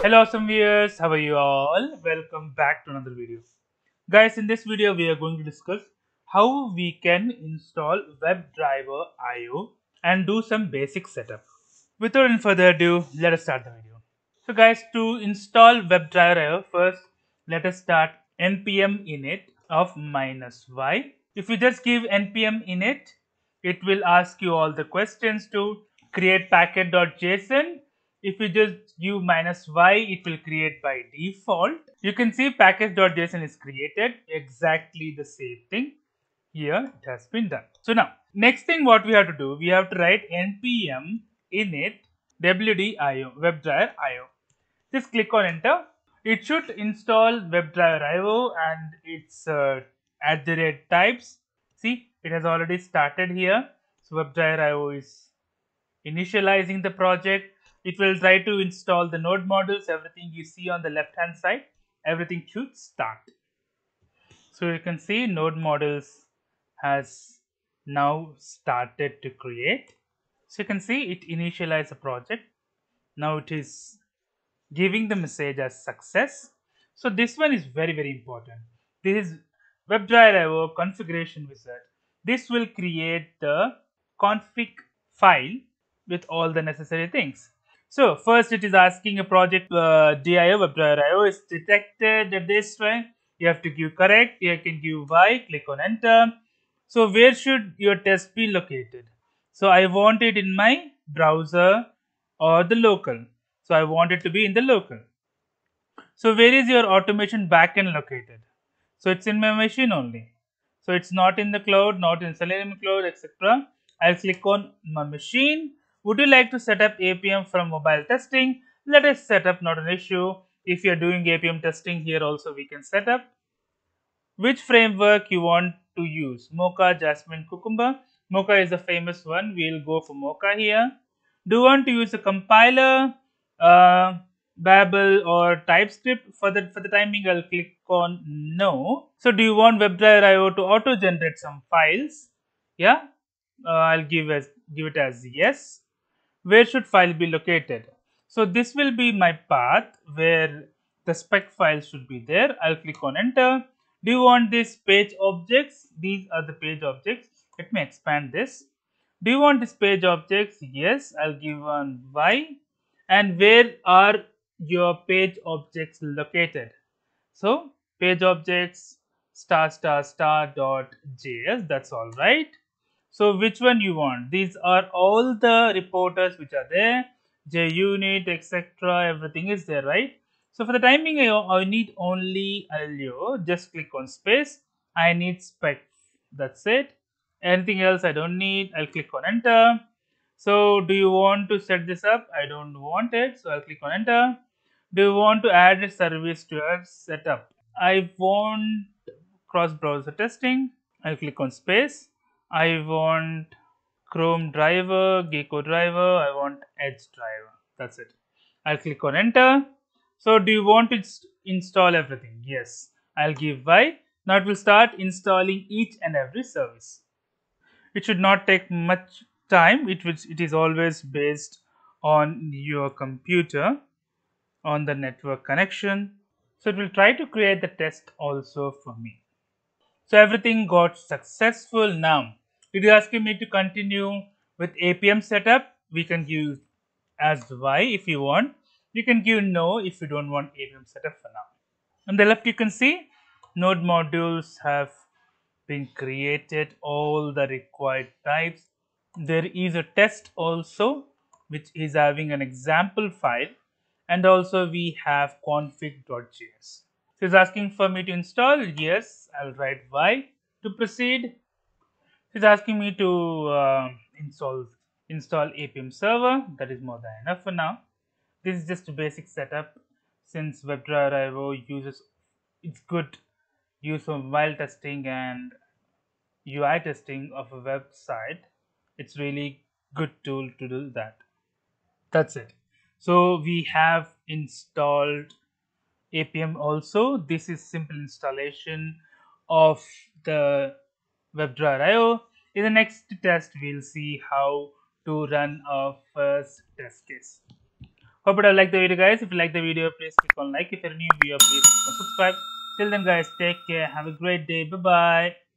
Hello awesome viewers, how are you all? Welcome back to another video. Guys, in this video we are going to discuss how we can install WebDriver IO and do some basic setup. Without any further ado, let us start the video. So guys, to install WebDriver IO, first let us start npm init of minus y. If you just give npm init, it will ask you all the questions to create packet.json if you just give minus y it will create by default. You can see package.json is created exactly the same thing. Here it has been done. So now next thing what we have to do we have to write npm init wdio webdriver io just click on enter. It should install webdriver io and its uh, at the rate types. See it has already started here. So webdriver io is initializing the project it will try to install the node modules everything you see on the left hand side everything should start. So you can see node modules has now started to create. So you can see it initialized the project. Now it is giving the message as success. So this one is very very important. This is WebDriver configuration wizard. This will create the config file with all the necessary things so first it is asking a project uh, DIO WebDriver IO is detected at this time. You have to give correct. You can give Y. Click on enter. So where should your test be located? So I want it in my browser or the local. So I want it to be in the local. So where is your automation backend located? So it's in my machine only. So it's not in the cloud, not in Selenium cloud, etc. I'll click on my machine would you like to set up Appium from mobile testing? Let us set up, not an issue. If you are doing Appium testing here also we can set up. Which framework you want to use? Mocha, Jasmine, Cucumber. Mocha is a famous one. We'll go for Mocha here. Do you want to use a compiler, uh, Babel or TypeScript? For the for the timing, I'll click on no. So, do you want WebDriver IO to auto generate some files? Yeah, uh, I'll give as give it as yes where should file be located? So this will be my path where the spec file should be there. I'll click on enter. Do you want this page objects? These are the page objects. Let me expand this. Do you want this page objects? Yes. I'll give one y. And where are your page objects located? So page objects star star star dot js that's all right so which one you want? These are all the reporters which are there, JUnit, etc. Everything is there, right? So for the timing, I, I need only Allure. Just click on space. I need spec. That's it. Anything else I don't need. I'll click on enter. So do you want to set this up? I don't want it. So I'll click on enter. Do you want to add a service to your setup? I want cross browser testing. I'll click on space I want Chrome driver, Gecko driver, I want Edge driver. That's it. I'll click on enter. So do you want to install everything? Yes. I'll give Y. Now it will start installing each and every service. It should not take much time. It, which, it is always based on your computer on the network connection. So it will try to create the test also for me. So everything got successful now. It is asking me to continue with Appium setup. We can give as Y if you want. You can give no if you don't want Appium setup for now. On the left you can see node modules have been created all the required types. There is a test also which is having an example file and also we have config.js. So it's asking for me to install. Yes, I'll write Y. To proceed, it's asking me to uh, install install Appium server. That is more than enough for now. This is just a basic setup. Since WebDriver uses, it's good use for mobile testing and UI testing of a website. It's really good tool to do that. That's it. So we have installed Appium also. This is simple installation of the WebDriver IO. In the next test, we'll see how to run our first test case. Hope you have liked the video guys. If you like the video, please click on like. If you're new viewer, please subscribe. Till then guys, take care. Have a great day. Bye bye.